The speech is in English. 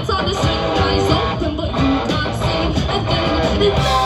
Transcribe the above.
It's on the street, eyes open, but you can't see a thing.